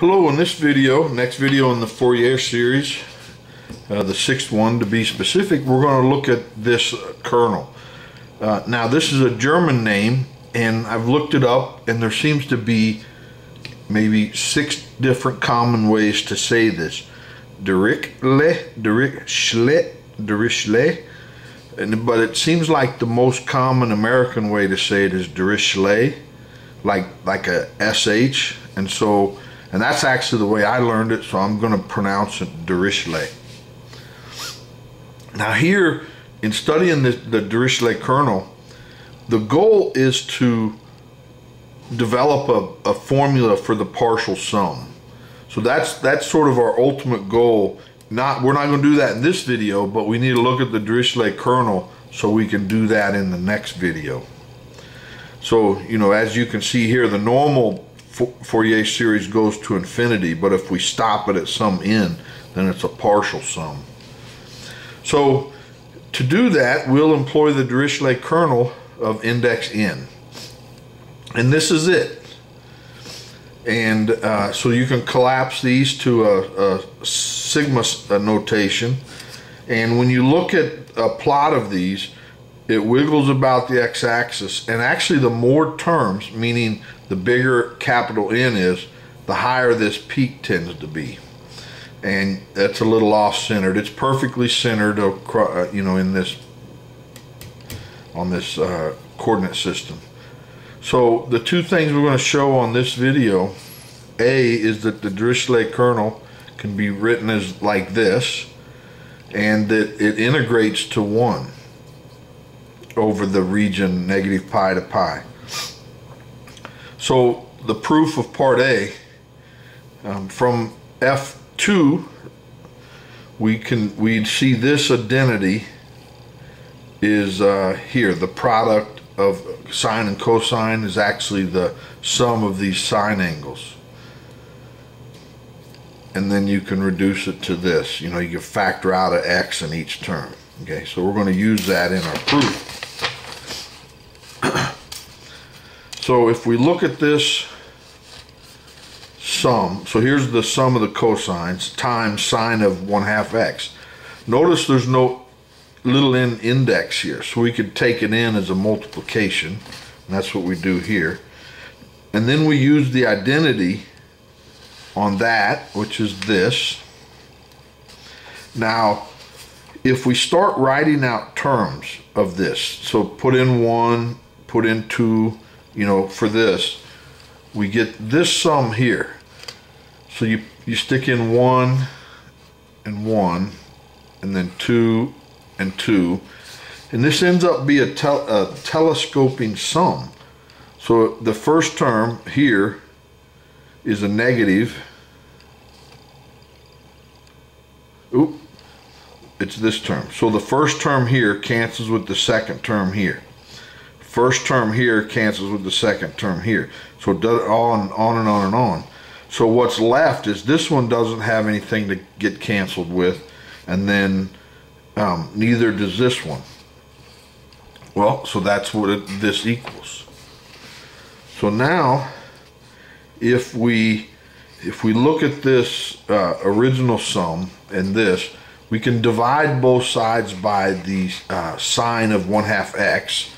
Hello, in this video, next video in the Fourier series, uh, the sixth one to be specific, we're going to look at this kernel. Uh, now this is a German name and I've looked it up and there seems to be maybe six different common ways to say this. Dirichlet, Dirichlet, Dirichlet, and, but it seems like the most common American way to say it is Dirichlet, like like a SH, and so and that's actually the way I learned it, so I'm going to pronounce it Dirichlet. Now here, in studying the, the Dirichlet kernel, the goal is to develop a, a formula for the partial sum. So that's that's sort of our ultimate goal. Not we're not going to do that in this video, but we need to look at the Dirichlet kernel so we can do that in the next video. So you know, as you can see here, the normal Fourier series goes to infinity, but if we stop it at some n, then it's a partial sum. So to do that, we'll employ the Dirichlet kernel of index n. And this is it. And uh, so you can collapse these to a, a sigma notation. And when you look at a plot of these, it wiggles about the x-axis. And actually the more terms, meaning the bigger capital N is, the higher this peak tends to be. And that's a little off-centered. It's perfectly centered, uh, you know, in this, on this uh, coordinate system. So the two things we're going to show on this video, A is that the Dirichlet kernel can be written as like this, and that it integrates to 1 over the region negative pi to pi. So the proof of part A um, from F2 we can we see this identity is uh, here the product of sine and cosine is actually the sum of these sine angles and then you can reduce it to this you know you can factor out an x in each term okay so we're going to use that in our proof So if we look at this sum, so here's the sum of the cosines times sine of 1 half x. Notice there's no little n index here, so we could take it in as a multiplication, and that's what we do here. And then we use the identity on that, which is this. Now, if we start writing out terms of this, so put in 1, put in 2, you know, for this, we get this sum here. So you, you stick in one and one, and then two and two, and this ends up be a, tel a telescoping sum. So the first term here is a negative. Oop, it's this term. So the first term here cancels with the second term here first term here cancels with the second term here. So it does on, on and on and on. So what's left is this one doesn't have anything to get canceled with, and then um, neither does this one. Well, so that's what it, this equals. So now, if we if we look at this uh, original sum and this, we can divide both sides by the uh, sine of 1 half x,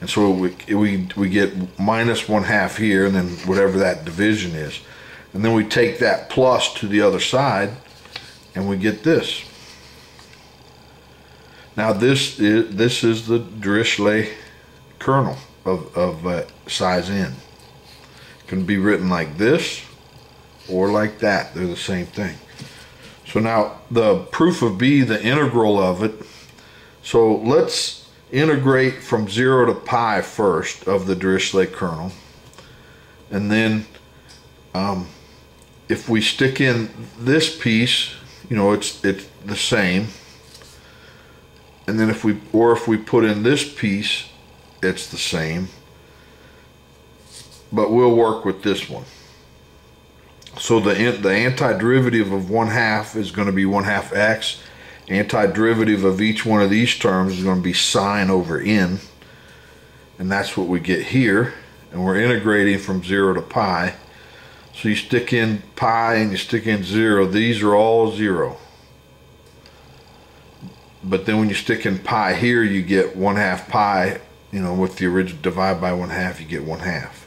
and so we, we, we get minus one half here and then whatever that division is. And then we take that plus to the other side and we get this. Now this is, this is the Dirichlet kernel of, of uh, size n. Can be written like this or like that. They're the same thing. So now the proof of B, the integral of it. So let's integrate from 0 to pi first of the Dirichlet kernel. And then um, if we stick in this piece, you know, it's, it's the same. And then if we, or if we put in this piece, it's the same. But we'll work with this one. So the, the antiderivative of 1 half is going to be 1 half x antiderivative of each one of these terms is going to be sine over n and that's what we get here and we're integrating from 0 to pi So you stick in pi and you stick in zero. These are all zero. But then when you stick in pi here, you get one half pi, you know, with the original divide by one half, you get one half.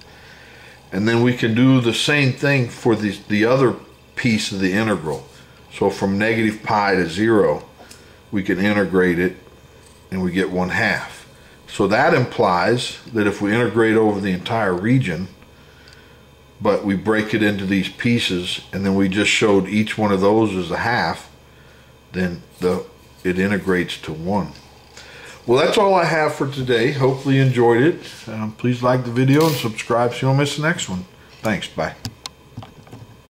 And then we can do the same thing for the, the other piece of the integral. So from negative pi to zero, we can integrate it and we get one half. So that implies that if we integrate over the entire region, but we break it into these pieces and then we just showed each one of those as a half, then the it integrates to one. Well, that's all I have for today. Hopefully you enjoyed it. Um, please like the video and subscribe so you don't miss the next one. Thanks. Bye.